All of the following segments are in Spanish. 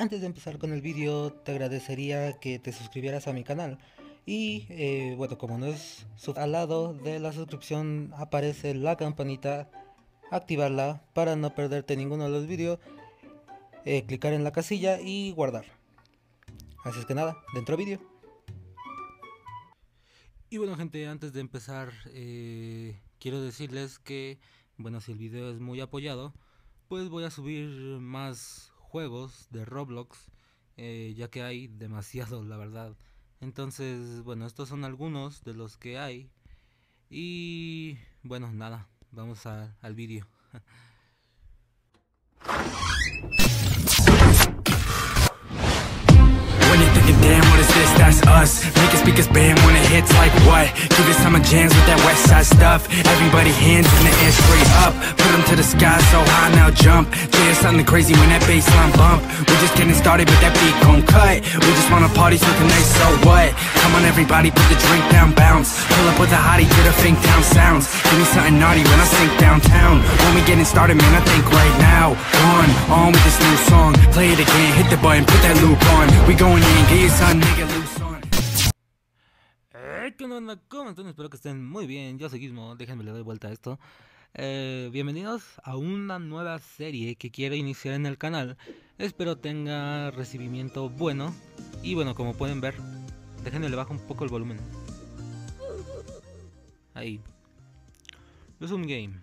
Antes de empezar con el vídeo, te agradecería que te suscribieras a mi canal. Y eh, bueno, como no es al lado de la suscripción aparece la campanita, activarla para no perderte ninguno de los vídeos, eh, clicar en la casilla y guardar. Así es que nada, dentro vídeo. Y bueno gente, antes de empezar, eh, quiero decirles que, bueno, si el video es muy apoyado, pues voy a subir más juegos de Roblox, eh, ya que hay demasiado, la verdad. Entonces, bueno, estos son algunos de los que hay. Y bueno, nada, vamos al vídeo. that's us. Make it speakers band when it hits like what? Give it some jams with that west side stuff. Everybody hands in the air straight up. Put them to the sky so high now jump. Jay something crazy when that bassline bump. We just getting started but that beat gon' cut. We just wanna party so tonight so what? Come on everybody put the drink down bounce. Pull up with a hottie to the fink town sounds. Give me something naughty when I sink downtown. When we getting started man I think right now. On, on with this new song. Play it again, hit the button, put that loop on. We going in, get your son nigga ¿Qué onda? ¿Cómo están? Espero que estén muy bien. Yo soy Gizmo, déjenme le doy vuelta a esto. Eh, bienvenidos a una nueva serie que quiero iniciar en el canal. Espero tenga recibimiento bueno. Y bueno, como pueden ver, déjenme le bajo un poco el volumen. Ahí. Es un game.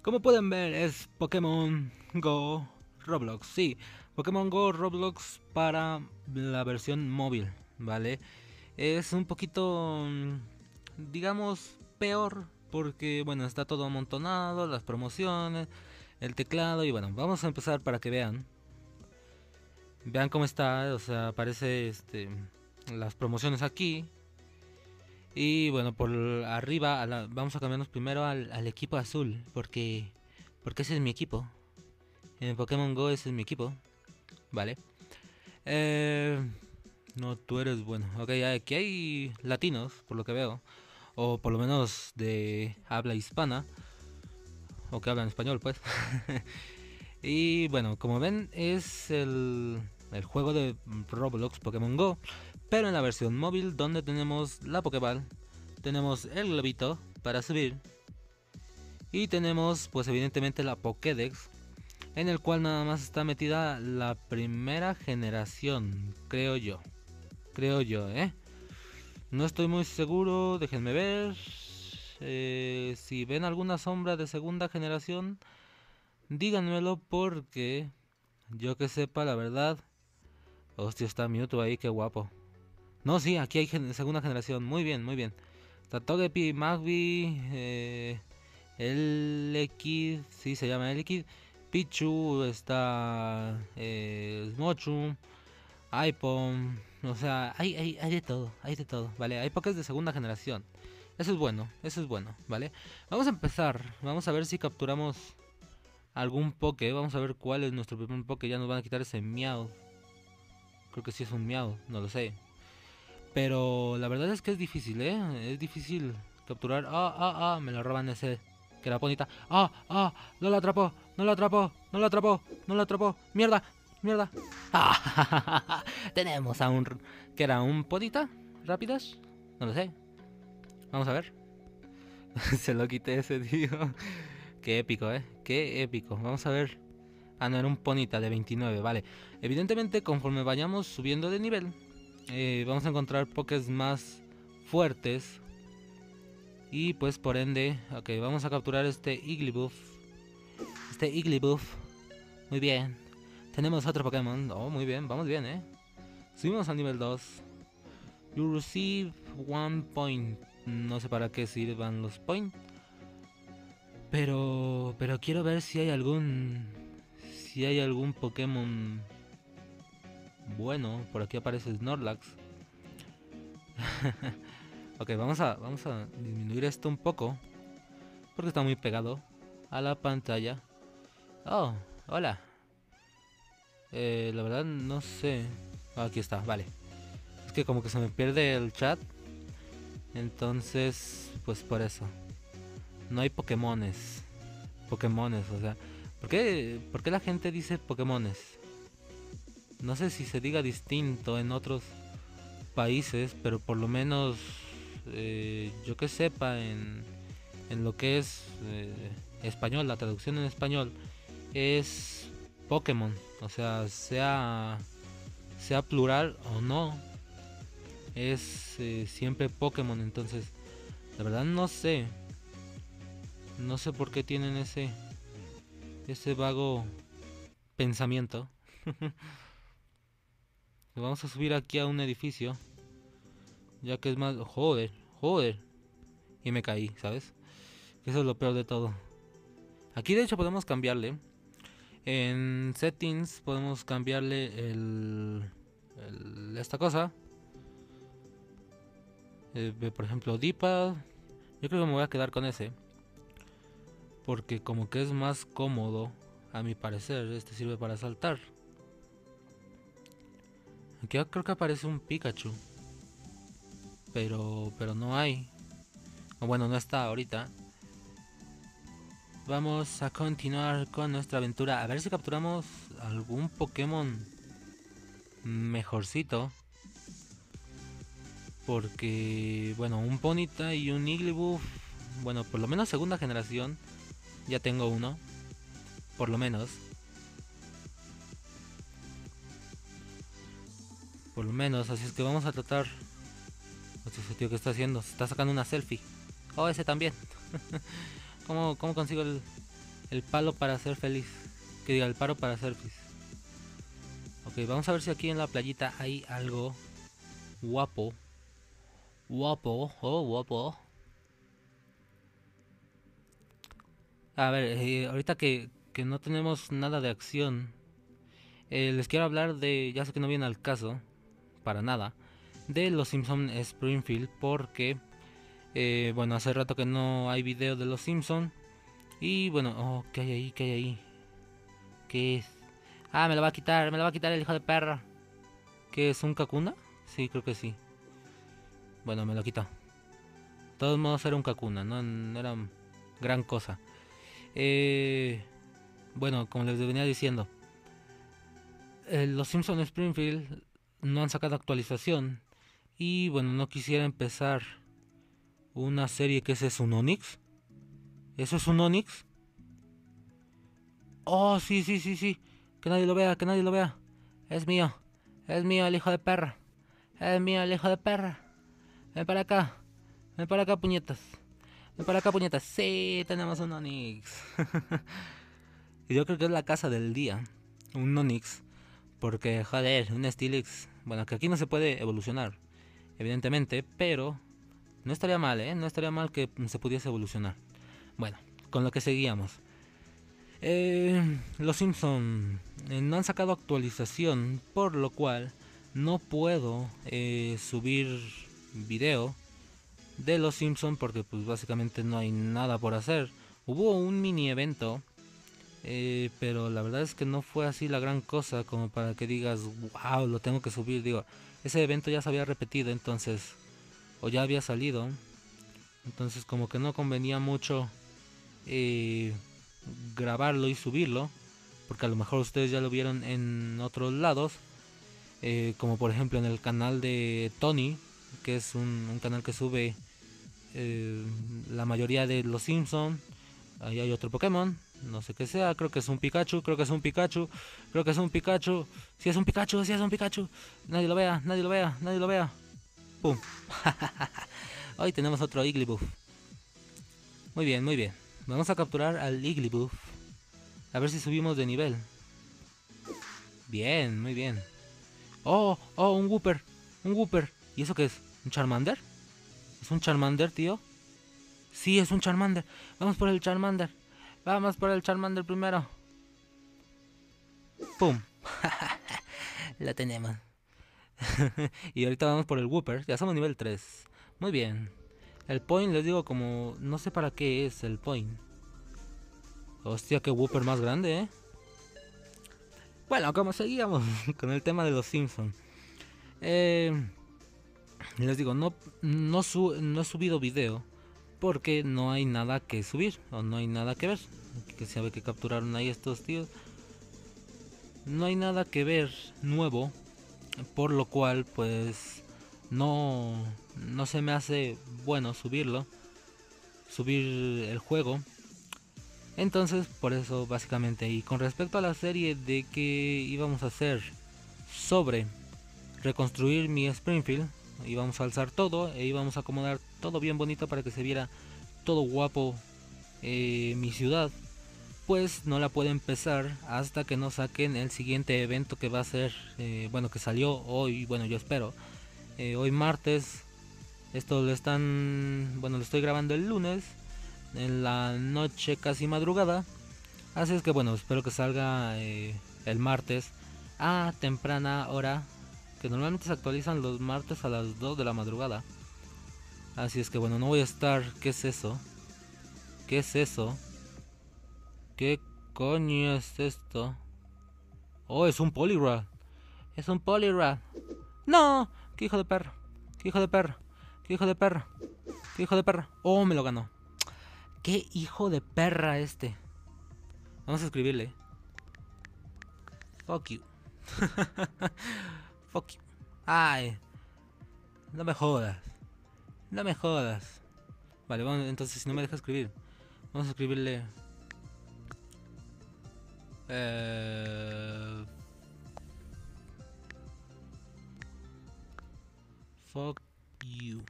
Como pueden ver, es Pokémon Go Roblox. Sí, Pokémon Go Roblox para la versión móvil, ¿vale? Es un poquito, mm, digamos, peor porque, bueno, está todo amontonado, las promociones, el teclado y bueno, vamos a empezar para que vean. Vean cómo está, o sea, aparece este, las promociones aquí. Y bueno, por arriba vamos a cambiarnos primero al, equipo azul, porque, porque ese es mi equipo. En Pokémon Go ese es mi equipo, ¿vale? Eh, no, tú eres bueno. Ok, aquí hay latinos, por lo que veo. O por lo menos de habla hispana. O que hablan español, pues. y bueno, como ven, es el, el juego de Roblox Pokémon Go. Pero en la versión móvil, donde tenemos la Pokéball. Tenemos el globito para subir. Y tenemos, pues evidentemente, la Pokédex. En el cual nada más está metida la primera generación, creo yo creo yo, ¿eh? No estoy muy seguro, déjenme ver. Eh, si ven alguna sombra de segunda generación, díganmelo porque yo que sepa la verdad. Hostia, está Mewtwo ahí, qué guapo. No, sí, aquí hay segunda generación. Muy bien, muy bien. Está Togepi, Magby, eh, el X, sí se llama el X. Pichu, está eh, Smochu, iPhone, o sea, hay, hay, hay de todo, hay de todo, ¿vale? Hay pokés de segunda generación. Eso es bueno, eso es bueno, ¿vale? Vamos a empezar, vamos a ver si capturamos algún poke. Vamos a ver cuál es nuestro primer poke. Ya nos van a quitar ese miau. Creo que sí es un miau, no lo sé. Pero la verdad es que es difícil, ¿eh? Es difícil capturar. Ah, ah, ah, me lo roban ese. Que era bonita. Ah, ah, no lo atrapó, no lo atrapó, no lo atrapó, no lo atrapó. Mierda, Mierda. tenemos a un... ¿Qué era? ¿Un podita? ¿Rápidas? No lo sé. Vamos a ver. Se lo quité ese tío. Qué épico, ¿eh? Qué épico. Vamos a ver. Ah, no, era un ponita de 29, vale. Evidentemente, conforme vayamos subiendo de nivel, eh, vamos a encontrar pokés más fuertes. Y pues por ende, ok, vamos a capturar este Igglybuff. Este Igglybuff. Muy bien. Tenemos otro Pokémon. Oh, muy bien, vamos bien, ¿eh? Subimos al nivel 2. You receive one point. No sé para qué sirvan los points. Pero, pero quiero ver si hay algún, si hay algún Pokémon bueno. Por aquí aparece Snorlax. ok, vamos a, vamos a disminuir esto un poco. Porque está muy pegado a la pantalla. Oh, hola. Eh, la verdad no sé. Ah, aquí está, vale. Es que como que se me pierde el chat. Entonces, pues por eso. No hay Pokémones. Pokémones, o sea. ¿Por qué, ¿Por qué la gente dice Pokémones? no sé si se diga distinto en otros países, pero por lo menos eh, yo que sepa en, en lo que es eh, español, la traducción en español es Pokémon, o sea, sea sea plural o no, es eh, siempre Pokémon, entonces la verdad no sé, no sé por qué tienen ese ese vago pensamiento. Vamos a subir aquí a un edificio. Ya que es más... Joder, joder. Y me caí, ¿sabes? Eso es lo peor de todo. Aquí de hecho podemos cambiarle. En settings podemos cambiarle el, esta cosa. Eh, por ejemplo, D-pad. Yo creo que me voy a quedar con ese. Porque como que es más cómodo, a mi parecer. Este sirve para saltar. Aquí creo que aparece un Pikachu. Pero, pero no hay. Bueno, no está ahorita. Vamos a continuar con nuestra aventura. A ver si capturamos algún Pokémon mejorcito. Porque, bueno, un Ponita y un Igglybuff. Bueno, por lo menos segunda generación. Ya tengo uno. Por lo menos. Por lo menos, así es que vamos a tratar. Que está haciendo, se está sacando una selfie. Oh, ese también. ¿Cómo, ¿Cómo, consigo el, el palo para ser feliz? Que diga, el paro para ser feliz. Ok, vamos a ver si aquí en la playita hay algo guapo. Guapo, oh, guapo. A ver, eh, ahorita que, que, no tenemos nada de acción, eh, les quiero hablar de, ya sé que no viene al caso, para nada de Los Simpson Springfield porque eh, bueno hace rato que no hay video de Los Simpson. Y bueno oh, qué hay ahí qué hay ahí qué es ah me lo va a quitar me lo va a quitar el hijo de perra. ¿qué es un Kakuna? sí creo que sí. Bueno me lo quitó. De todos modos era un Kakuna no, era gran cosa. Eh, bueno como les venía diciendo eh, Los Simpson Springfield no han sacado actualización. Y bueno, no quisiera empezar una serie que ese es un Onix. ¿Eso es un Onix? Oh, sí, sí, sí, sí. Que nadie lo vea, que nadie lo vea. Es mío. Es mío el hijo de perra. Es mío el hijo de perra. Ven para acá. Ven para acá, puñetas. Ven para acá, puñetas. Sí, tenemos un Onix. y yo creo que es la casa del día. Un Onix. Porque, joder, un Stilix. Bueno, que aquí no se puede evolucionar, evidentemente, pero no estaría mal, ¿eh? No estaría mal que se pudiese evolucionar. Bueno, con lo que seguíamos. Eh, los Simpson eh, no han sacado actualización, por lo cual no puedo eh, subir video de los Simpson porque pues básicamente no hay nada por hacer. Hubo un mini evento pero la verdad es que no fue así la gran cosa como para que digas, wow, lo tengo que subir. Digo, ese evento ya se había repetido entonces, o ya había salido. Entonces como que no convenía mucho eh, grabarlo y subirlo. Porque a lo mejor ustedes ya lo vieron en otros lados. Eh, como por ejemplo en el canal de Tony, que es un, canal que sube la mayoría de los Simpsons. Ahí hay otro Pokémon, no sé qué sea, creo que es un Pikachu, creo que es un Pikachu, creo que es un Pikachu. Si es un Pikachu, si es un Pikachu. Nadie lo vea, nadie lo vea, nadie lo vea. Pum. Hoy tenemos otro Igglybuff. Muy bien, muy bien. Vamos a capturar al Igglybuff. A ver si subimos de nivel. Bien, muy bien. Oh, oh, un Wooper. Un Wooper. ¿Y eso qué es? ¿Un Charmander? ¿Es un Charmander, tío? Sí, es un Charmander. Vamos por el Charmander. Vamos por el Charmander primero. ¡Pum! Lo tenemos. y ahorita vamos por el Whooper. Ya somos nivel 3. Muy bien. El point les digo como... No sé para qué es el point. Hostia, qué Whooper más grande, ¿eh? Bueno, como seguíamos con el tema de los Simpsons. Eh, les digo, no, no, he subido video porque no hay nada que subir o no hay nada que ver. Que sabe que capturaron ahí estos tíos. no hay nada que ver nuevo, por lo cual pues no, no se me hace bueno subirlo, subir el juego. Entonces, por eso básicamente. Y con respecto a la serie de que íbamos a hacer sobre reconstruir mi Springfield, íbamos a alzar todo e íbamos a acomodar todo bien bonito para que se viera todo guapo eh, mi ciudad pues no la puede empezar hasta que no saquen el siguiente evento que va a ser eh, bueno que salió hoy bueno yo espero eh, hoy martes esto lo están bueno lo estoy grabando el lunes en la noche casi madrugada así es que bueno espero que salga el martes a temprana hora que normalmente se actualizan los martes a las 2 de la madrugada. Así es que bueno, no voy a estar. ¿Qué es eso? ¿Qué es eso? ¿Qué coño es esto? Oh, es un Poliwrath. Es un Poliwrath. ¡No! ¡Qué hijo de perro! ¡Qué hijo de perro! ¡Qué hijo de perro! ¡Qué hijo de perro! ¡Oh, me lo ganó! ¡Qué hijo de perra este! Vamos a escribirle. Fuck you. Fuck you. Ay. No me jodas. No me jodas. Vale, vamos, entonces si no me deja escribir. Vamos a escribirle. Eh, fuck you.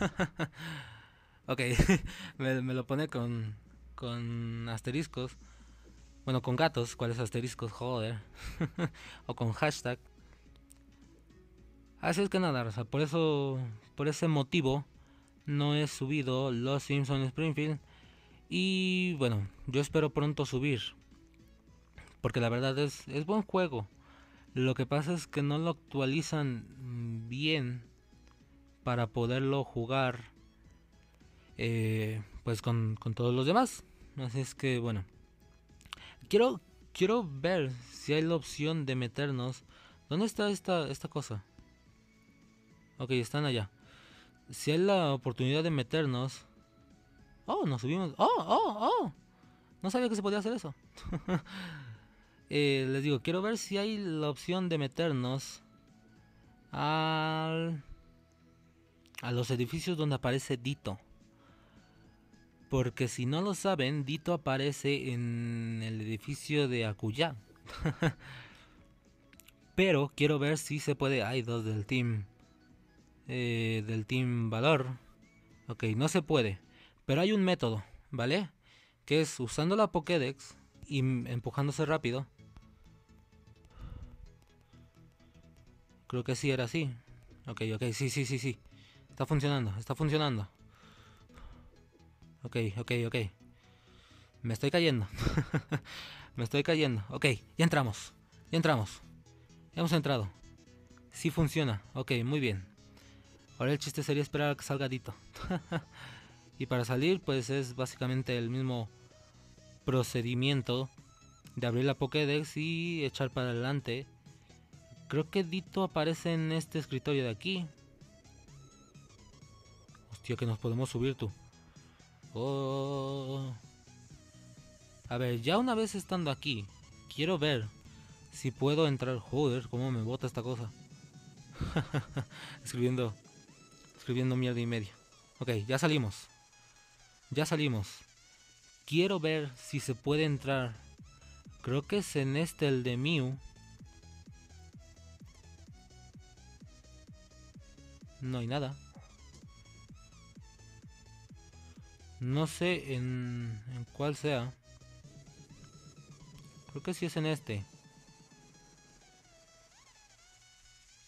ok, me, lo pone con, con asteriscos. Bueno, con gatos, ¿cuáles asteriscos? Joder. o con hashtag. Así es que nada, o por eso, por ese motivo, no he subido Los Simpsons Springfield. Y bueno, yo espero pronto subir. Porque la verdad es, es buen juego. Lo que pasa es que no lo actualizan bien para poderlo jugar eh, pues con, con todos los demás. Así es que bueno. Quiero, quiero ver si hay la opción de meternos. ¿Dónde está esta, esta cosa? Ok, están allá. Si hay la oportunidad de meternos... Oh, nos subimos... Oh, oh, oh. No sabía que se podía hacer eso. Eh, les digo, quiero ver si hay la opción de meternos al... a los edificios donde aparece Dito. Porque si no lo saben, Dito aparece en el edificio de Akuyá. Pero quiero ver si se puede. Hay dos del team eh, del Team Valor. Ok, no se puede. Pero hay un método, ¿vale? Que es usando la Pokédex y empujándose rápido. Creo que sí era así. Ok, ok, sí, sí, sí, sí. Está funcionando, está funcionando. Ok, ok, ok. Me estoy cayendo. Me estoy cayendo. Ok, ya entramos. Ya entramos. Hemos entrado. Sí funciona. Ok, muy bien. Ahora el chiste sería esperar a que salga Dito. y para salir, pues es básicamente el mismo procedimiento de abrir la Pokédex y echar para adelante. Creo que Dito aparece en este escritorio de aquí. Hostia, que nos podemos subir tú. Oh. A ver, ya una vez estando aquí, quiero ver si puedo entrar. Joder, cómo me bota esta cosa. Escribiendo escribiendo mierda y medio. Ok, ya salimos. Ya salimos. Quiero ver si se puede entrar. Creo que es en este el de Mew. No hay nada. No sé en, en cuál sea. Creo que sí es en este.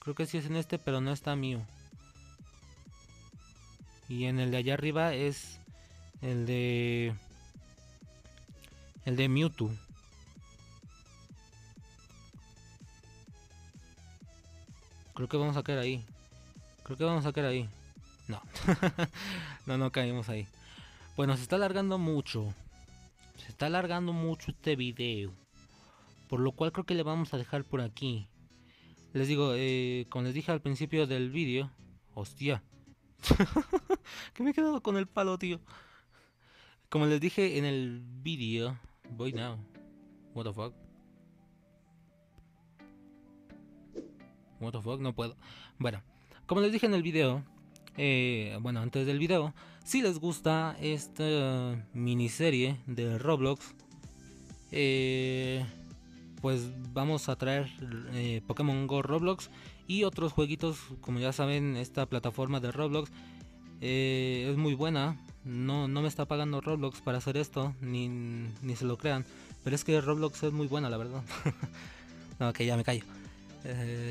Creo que sí es en este, pero no está Mew. Y en el de allá arriba es el de... El de Mewtwo. Creo que vamos a caer ahí. Creo que vamos a caer ahí. No. no, no caímos ahí. Bueno, se está alargando mucho. Se está alargando mucho este video. Por lo cual creo que le vamos a dejar por aquí. Les digo, eh, como les dije al principio del vídeo. Hostia. que me he quedado con el palo, tío. Como les dije en el vídeo, voy now. What the fuck? What the fuck, no puedo. Bueno, como les dije en el video, eh, bueno, antes del video, si les gusta esta miniserie de Roblox, eh, pues vamos a traer eh, Pokémon Go Roblox y otros jueguitos, como ya saben, esta plataforma de Roblox es muy buena. No, no me está pagando Roblox para hacer esto, ni, ni se lo crean. Pero es que Roblox es muy buena, la verdad. no, ok, ya me callo.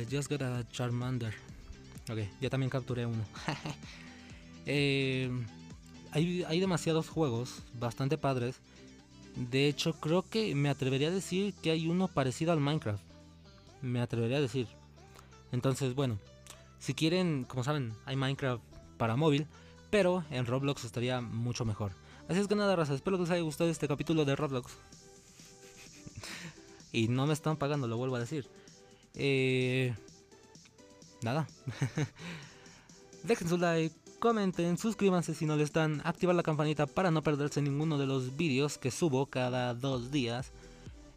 just got a Charmander. Ok, ya también capturé uno. Eh, hay, hay demasiados juegos bastante padres. De hecho, creo que me atrevería a decir que hay uno parecido al Minecraft. Me atrevería a decir. Entonces, bueno, si quieren, como saben, hay Minecraft para móvil, pero en Roblox estaría mucho mejor. Así es que nada, raza, espero que les haya gustado este capítulo de Roblox. y no me están pagando, lo vuelvo a decir. Eh, nada. Dejen su like, comenten, suscríbanse si no le están, activar la campanita para no perderse ninguno de los vídeos que subo cada dos días.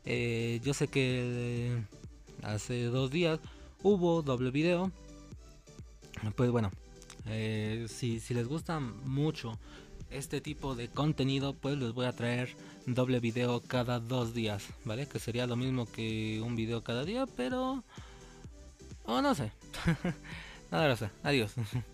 Eh, yo sé que eh, hace dos días hubo doble video. Pues bueno, eh, si, les gusta mucho este tipo de contenido, pues les voy a traer doble video cada dos días, ¿vale? Que sería lo mismo que un video cada día, pero... O oh, no sé. Nada, sé. Adiós.